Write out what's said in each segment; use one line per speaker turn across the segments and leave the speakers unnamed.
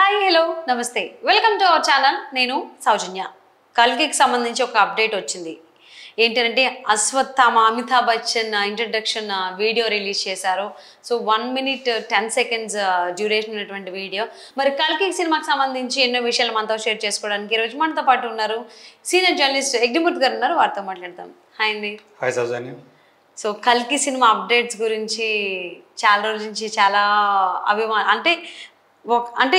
Hi hello నమస్తే welcome to our channel నేను సౌజన్య. కల్కికి సంబంధించి ఒక అప్డేట్ వచ్చింది. ఏంటంటే Ashwatthama Amitabh Bachchan introduction video release చేశారు. So one minute ten seconds duration ఉన్నటువంటి వీడియో మరి కల్కి సినిమాకి సంబంధించి ఎన్నో విషయాలు మనతో షేర్ చేసుకోవడానికి ఈరోజు మనతో పాటు ఉన్నారు సీనియర్ జర్నలిస్ట్ యజ్ఞమూర్తి గారు ఉన్నారు. వారితో మాట్లాడతాం హాయ్ అండి.
హాయ్ సౌజన్య.
సో కల్కి సినిమా అప్డేట్స్ గురించి చాలా రోజుల నుంచి చాలా అభిమానం అంటే అంటే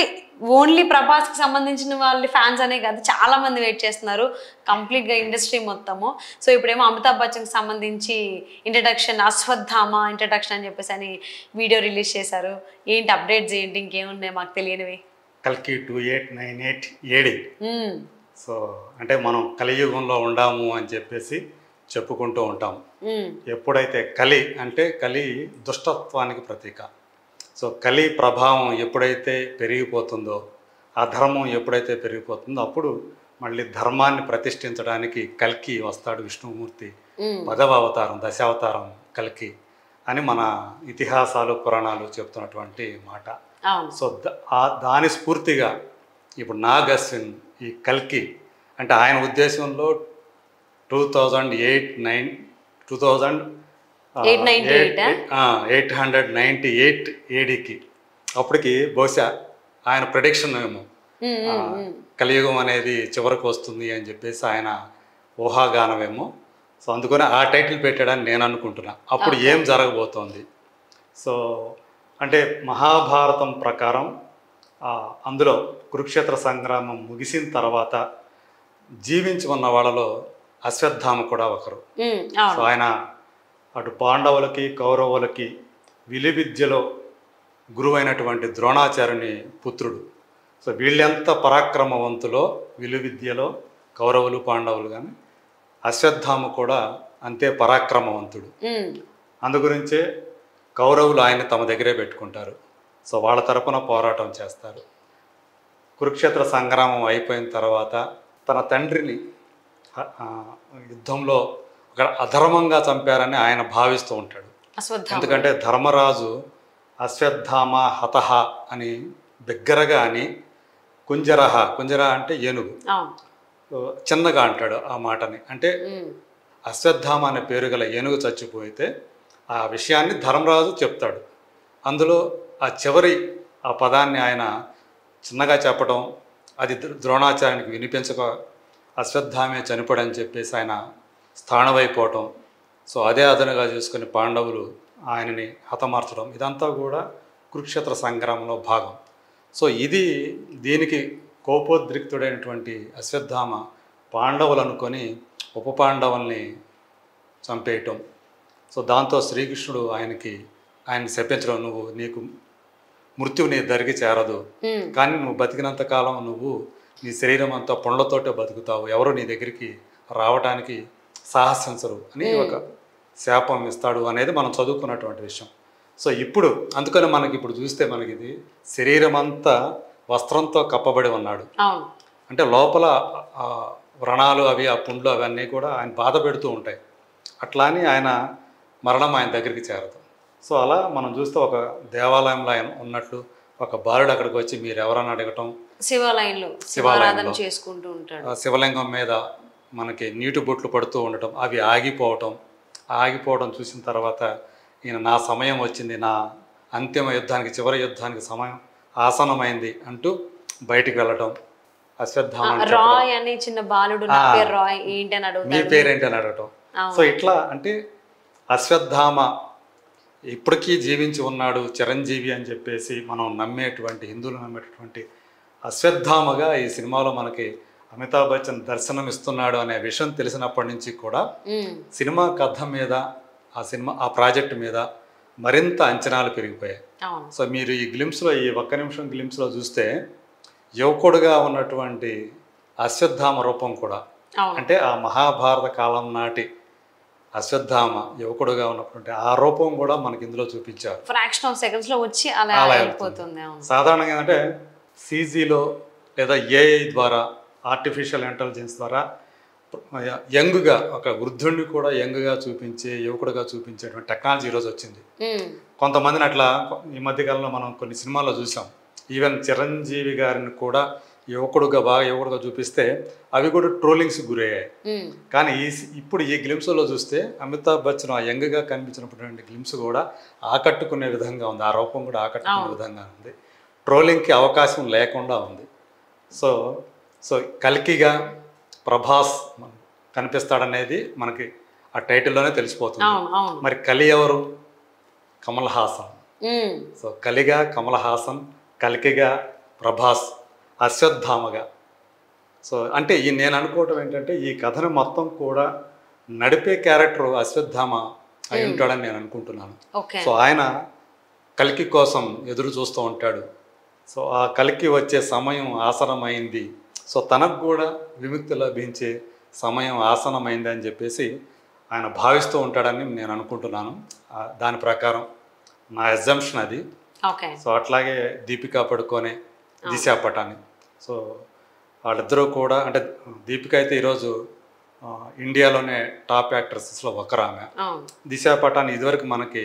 ఓన్లీ ప్రభాస్కి సంబంధించిన వాళ్ళ ఫ్యాన్స్ అనే కాదు చాలా మంది వెయిట్ చేస్తున్నారు కంప్లీట్గా ఇండస్ట్రీ మొత్తము. సో ఇప్పుడేమో అమితాబ్ బచ్చన్కి సంబంధించి ఇంట్రడక్షన్ అశ్వత్థామ ఇంట్రడక్షన్ అని చెప్పేసి అని వీడియో రిలీజ్ చేశారు. ఏంటి అప్డేట్స్ ఏంటి? ఇంకేమున్నాయి మాకు తెలియనివి?
కల్కి two eight nine eight A D. So అంటే మనం కలియుగంలో ఉండాము అని చెప్పేసి చెప్పుకుంటూ ఉంటాం. ఎప్పుడైతే కలి అంటే కలి దుష్టత్వానికి ప్రతీక. సో కలి ప్రభావం ఎప్పుడైతే పెరిగిపోతుందో అధర్మం ఎప్పుడైతే పెరిగిపోతుందో అప్పుడు మళ్ళీ ధర్మాన్ని ప్రతిష్ఠించడానికి కల్కి వస్తాడు విష్ణుమూర్తి. పదవ అవతారం దశావతారం కల్కి అని మన ఇతిహాసాలు పురాణాలు చెప్తున్నటువంటి మాట సో దాని స్ఫూర్తిగా ఇప్పుడు నాగ్ అశ్విన్ ఈ కల్కి అంటే ఆయన ఉద్దేశంలో two thousand eight nine two thousand
898 ఆ?
ఎయిట్ హండ్రెడ్ నైంటీ ఎయిట్ ఏడీకి అప్పటికి బహుశా ఆయన ప్రొడిక్షన్ ఏమో. కలియుగం అనేది చివరకు వస్తుంది అని చెప్పేసి ఆయన ఊహాగానమేమో. సో అందుకని ఆ టైటిల్ పెట్టాడని నేను అనుకుంటున్నా. అప్పుడు ఏం జరగబోతోంది? సో అంటే మహాభారతం ప్రకారం అందులో కురుక్షేత్ర సంగ్రామం ముగిసిన తర్వాత జీవించి ఉన్న వాళ్ళలో అశ్వత్థామ కూడా ఒకరు. సో ఆయన అటు పాండవులకి కౌరవులకి విలువిద్యలో గురువైనటువంటి ద్రోణాచార్యుని పుత్రుడు. సో వీళ్ళెంత పరాక్రమవంతులో విలువిద్యలో కౌరవులు పాండవులు కానీ అశ్వత్థామ కూడా అంతే పరాక్రమవంతుడు. అందుగురించే కౌరవులు ఆయన తమ దగ్గరే పెట్టుకుంటారు. సో వాళ్ళ తరపున పోరాటం చేస్తారు. కురుక్షేత్ర సంగ్రామం అయిపోయిన తర్వాత తన తండ్రిని యుద్ధంలో ఒక అధర్మంగా చంపారని ఆయన భావిస్తూ ఉంటాడు. ఎందుకంటే ధర్మరాజు అశ్వత్థామ హతహ అని బిగ్గరగా అని కుంజరహ కుంజర అంటే ఏనుగు. చిన్నగా అంటాడు ఆ మాటని. అంటే. అశ్వత్థామ అనే పేరు గల ఏనుగు చచ్చిపోతే ఆ విషయాన్ని ధర్మరాజు చెప్తాడు. అందులో ఆ చివరి ఆ పదాన్ని ఆయన చిన్నగా చెప్పడం అది ద్రో- ద్రోణాచార్యానికి వినిపించక అశ్వత్థామే చనిపోడని చెప్పేసి ఆయన స్థానమైపోవటం. సో అదే అదనుగా చేసుకుని పాండవులు ఆయనని హతమార్చడం ఇదంతా కూడా కురుక్షేత్ర సంగ్రామంలో భాగం. సో ఇది దీనికి కోపోద్రిక్తుడైనటువంటి అశ్వత్థామ పాండవులు అనుకొని ఉప పాండవుల్ని చంపేయటం. సో దాంతో శ్రీకృష్ణుడు ఆయనకి ఆయన శపించడం నువ్వు నీకు మృత్యువు నీ దరికి చేరదు. కానీ నువ్వు బతికినంత కాలం నువ్వు నీ శరీరం అంతా పండ్లతోటే బతుకుతావు. ఎవరు నీ దగ్గరికి రావటానికి సాహసించరు అని ఒక శాపం ఇస్తాడు అనేది మనం చదువుకున్నటువంటి విషయం. సో ఇప్పుడు అందుకని మనకి ఇప్పుడు చూస్తే మనకి ఇది శరీరం అంతా వస్త్రంతో కప్పబడి ఉన్నాడు. అంటే లోపల వ్రణాలు అవి ఆ పుండ్లు అవన్నీ కూడా ఆయన బాధ పెడుతూ ఉంటాయి. అట్లా అని ఆయన మరణం ఆయన దగ్గరికి చేరదు. సో అలా మనం చూస్తే ఒక దేవాలయంలో ఆయన ఉన్నట్లు ఒక బాలుడు అక్కడికి వచ్చి మీరు ఎవరని అడగటం?
శివాలయంలో శివారాధన చేసుకుంటూ ఉంటాడు.
శివలింగం మీద మనకి నీటి బొట్లు పడుతూ ఉండటం అవి ఆగిపోవటం ఆగిపోవడం చూసిన తర్వాత ఈయన నా సమయం వచ్చింది నా అంతిమ యుద్ధానికి చివరి యుద్ధానికి సమయం ఆసనమైంది అంటూ బయటికి వెళ్ళటం అశ్వత్థామ.
రాయ్ అని చిన్న బాలుడు రాయ్ ఏంటి అని
మీ పేరేంటి అని అడగటం. సో ఇట్లా అంటే అశ్వత్థామ ఇప్పటికీ జీవించి ఉన్నాడు చిరంజీవి అని చెప్పేసి మనం నమ్మేటువంటి హిందువులు నమ్మేటటువంటి అశ్వత్థామగా ఈ సినిమాలో మనకి అమితాబ్ బచ్చన్ దర్శనం ఇస్తున్నాడు అనే విషయం తెలిసినప్పటి నుంచి కూడా. సినిమా కథ మీద ఆ సినిమా ఆ ప్రాజెక్ట్ మీద మరింత అంచనాలు పెరిగిపోయాయి. సో మీరు ఈ గ్లిమ్స్లో ఈ ఒక్క నిమిషం గ్లిమ్స్లో చూస్తే యువకుడుగా ఉన్నటువంటి అశ్వత్థామ రూపం కూడా అంటే ఆ మహాభారత కాలం నాటి అశ్వత్థామ యువకుడుగా ఉన్నటువంటి ఆ రూపం కూడా మనకి ఇందులో చూపించారు.
ఫ్రాక్షన్ ఆఫ్ సెకండ్స్లో వచ్చి అలా
అలా
వెళ్ళిపోతుంది అవును.
సాధారణంగా ఏంటంటే సీజీలో లేదా ఏఐ ద్వారా ఆర్టిఫిషియల్ ఇంటెలిజెన్స్ ద్వారా యంగ్గా ఒక వృద్ధుడిని కూడా యంగ్గా చూపించే యువకుడుగా చూపించేటువంటి టెక్నాలజీ ఈరోజు వచ్చింది. కొంతమందిని అట్లా ఈ మధ్యకాలంలో మనం కొన్ని సినిమాల్లో చూసాం. ఈవెన్ చిరంజీవి గారిని కూడా యువకుడుగా బాగా యువకుడుగా చూపిస్తే అవి కూడా ట్రోలింగ్స్ గురయ్యాయి. కానీ ఈ ఇప్పుడు ఈ గ్లిమ్స్లో చూస్తే అమితాబ్ బచ్చన్ ఆ యంగ్గా కనిపించినటువంటి గ్లిమ్స్ కూడా ఆకట్టుకునే విధంగా ఉంది. ఆ రూపం కూడా ఆకట్టుకునే విధంగా ఉంది. ట్రోలింగ్కి అవకాశం లేకుండా ఉంది. సో సో కల్కిగా ప్రభాస్ కనిపిస్తాడనేది మనకి ఆ టైటిల్లోనే తెలిసిపోతుంది. మరి కలి ఎవరు? కమల్ హాసన్. సో కలిగా కమల్ హాసన్ కల్కిగా ప్రభాస్ అశ్వత్థామగా సో అంటే ఈ నేను అనుకోవటం ఏంటంటే ఈ కథను మొత్తం కూడా నడిపే క్యారెక్టర్ అశ్వత్థామ అయి ఉంటాడని నేను అనుకుంటున్నాను. సో ఆయన కలికి కోసం ఎదురు చూస్తూ ఉంటాడు. సో ఆ కలికి వచ్చే సమయం ఆసనమైంది. సో తనకు కూడా విముక్తి లభించే సమయం ఆసనమైంది అని చెప్పేసి ఆయన భావిస్తూ ఉంటాడని నేను అనుకుంటున్నాను. దాని ప్రకారం నా ఎగ్జంప్షన్ అది. సో అట్లాగే దీపికా పడుకోనే దిశా పటాని సో వాళ్ళిద్దరూ కూడా అంటే దీపిక అయితే ఈరోజు ఇండియాలోనే టాప్ యాక్ట్రెసెస్లో ఒకరు ఆమె.
అవును
దిశా పటాని ఇదివరకు మనకి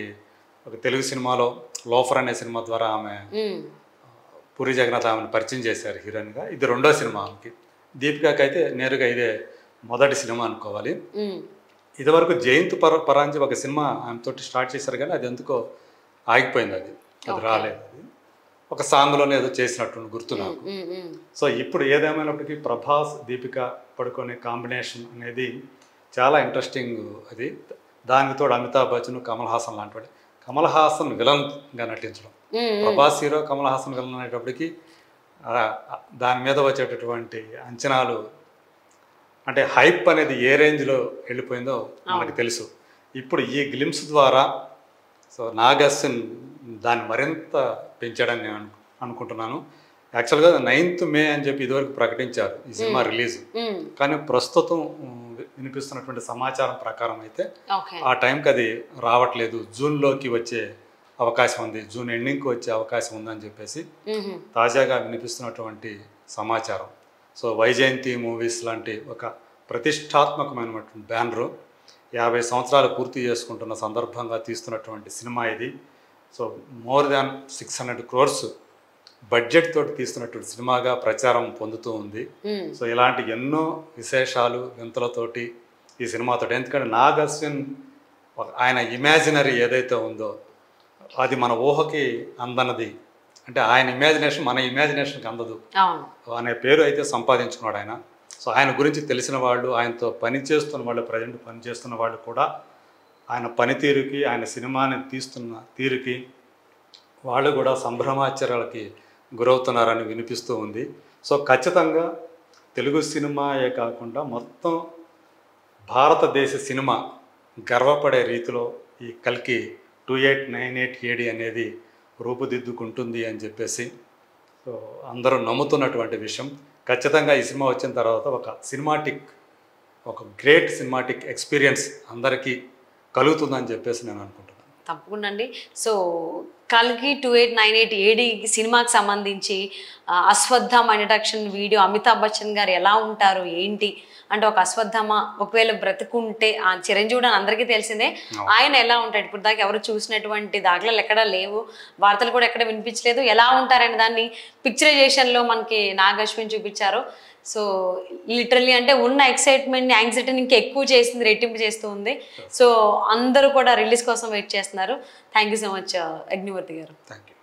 ఒక తెలుగు సినిమాలో లోఫర్ అనే సినిమా ద్వారా ఆమె పూరి జగన్నాథ్ ఆమెను పరిచయం చేశారు హీరోయిన్గా. ఇది రెండో సినిమా ఆమెకి. దీపికాకి అయితే నేరుగా ఇదే మొదటి సినిమా అనుకోవాలి. ఇదివరకు జయంత్ పర పరాంజి ఒక సినిమా ఆమెతోటి స్టార్ట్ చేశారు కానీ అది ఎందుకో ఆగిపోయింది అది. అది రాలేదు. అది ఒక సాంగ్లోనే ఏదో చేసినట్టు గుర్తు నాకు. సో ఇప్పుడు ఏదేమైనప్పటికీ ప్రభాస్ దీపిక పడుకునే కాంబినేషన్ అనేది చాలా ఇంట్రెస్టింగ్ అది. దానికి తోడు అమితాబ్ బచ్చన్ కమల్ హాసన్ లాంటి. కమల్ హాసన్ విలన్గా నటించడం. ప్రభాస్ హీరో కమల్ హాసన్ విలన్ అనేటప్పటికి దాని మీద వచ్చేటటువంటి అంచనాలు అంటే హైప్ అనేది ఏ రేంజ్లో వెళ్ళిపోయిందో మనకు తెలుసు. ఇప్పుడు ఈ గ్లిమ్స్ ద్వారా సో నాగస్సిన్ దాన్ని మరింత పెంచాడని నేను అను- అనుకుంటున్నాను. యాక్చువల్గా నైన్త్ మే అని చెప్పి ఇదివరకు ప్రకటించారు ఈ సినిమా రిలీజ్. కానీ ప్రస్తుతం వినిపిస్తున్నటువంటి సమాచారం ప్రకారం అయితే ఆ టైంకి అది రావట్లేదు. జూన్లోకి వచ్చే అవకాశం ఉంది. జూన్ ఎండింగ్కి వచ్చే అవకాశం ఉందని చెప్పేసి తాజాగా వినిపిస్తున్నటువంటి సమాచారం. సో వైజయంతి మూవీస్ లాంటి ఒక ప్రతిష్టాత్మకమైనటువంటి బ్యానరు యాభై సంవత్సరాలు పూర్తి చేసుకుంటున్న సందర్భంగా తీస్తున్నటువంటి సినిమా ఇది. So more than six hundred crores budget తోటి తీస్తున్నటువంటి సినిమాగా ప్రచారం పొందుతూ ఉంది. సో ఇలాంటి ఎన్నో విశేషాలు వింతలతోటి ఈ సినిమాతో ఎందుకంటే నాగ్ అశ్విన్ ఒక- ఆయన ఇమాజినరీ ఏదైతే ఉందో అది మన ఊహకి అందనది. అంటే ఆయన ఇమాజినేషన్ మన ఇమాజినేషన్కి అందదు. అనే పేరు అయితే సంపాదించుకున్నాడు ఆయన. సో ఆయన గురించి తెలిసిన వాళ్ళు ఆయనతో పని చేస్తున్న వాళ్ళు ప్రజెంట్ పని చేస్తున్న వాళ్ళు కూడా ఆయన పనితీరుకి ఆయన సినిమాని తీస్తున్న తీరుకి వాళ్ళు కూడా సంభ్రమాశ్చర్యాలకి గురవుతున్నారని వినిపిస్తూ ఉంది. సో ఖచ్చితంగా తెలుగు సినిమాయే కాకుండా మొత్తం భారతదేశ సినిమా గర్వపడే రీతిలో ఈ కల్కి two eight nine eight AD అనేది రూపుదిద్దుకుంటుంది అని చెప్పేసి సో అందరూ నమ్ముతున్నటువంటి విషయం. ఖచ్చితంగా ఈ సినిమా వచ్చిన తర్వాత ఒక సినిమాటిక్ ఒక గ్రేట్ సినిమాటిక్ ఎక్స్పీరియన్స్ అందరికీ కలుగుతుందని చెప్పేసి నేను అనుకుంటున్నాను.
తప్పకుండా అండి. సో కల్కి two eight nine eight AD సినిమాకి సంబంధించి అశ్వత్థామ ఇంట్రడక్షన్ వీడియో అమితాబ్ బచ్చన్ గారు ఎలా ఉంటారు ఏంటి? అంటే ఒక అశ్వత్థామ ఒకవేళ బ్రతుకుంటే ఆ చిరంజీవుడు అని అందరికీ తెలిసిందే ఆయన ఎలా ఉంటాడు? ఇప్పుడు దాకా ఎవరు చూసినటువంటి దాఖలాలు ఎక్కడా లేవు వార్తలు కూడా ఎక్కడ వినిపించలేదు. ఎలా ఉంటారనే దాన్ని పిక్చరైజేషన్లో మనకి నాగశ్విన్ చూపించారు. సో లిటరల్లీ అంటే ఉన్న ఎక్సైట్మెంట్ యాంగ్జైటీని ఇంకా ఎక్కువ చేసింది రెట్టింపు చేస్తూ ఉంది. సో అందరూ కూడా రిలీజ్ కోసం వెయిట్ చేస్తున్నారు. Thank you so much Agnivarthi గారు.
Thank you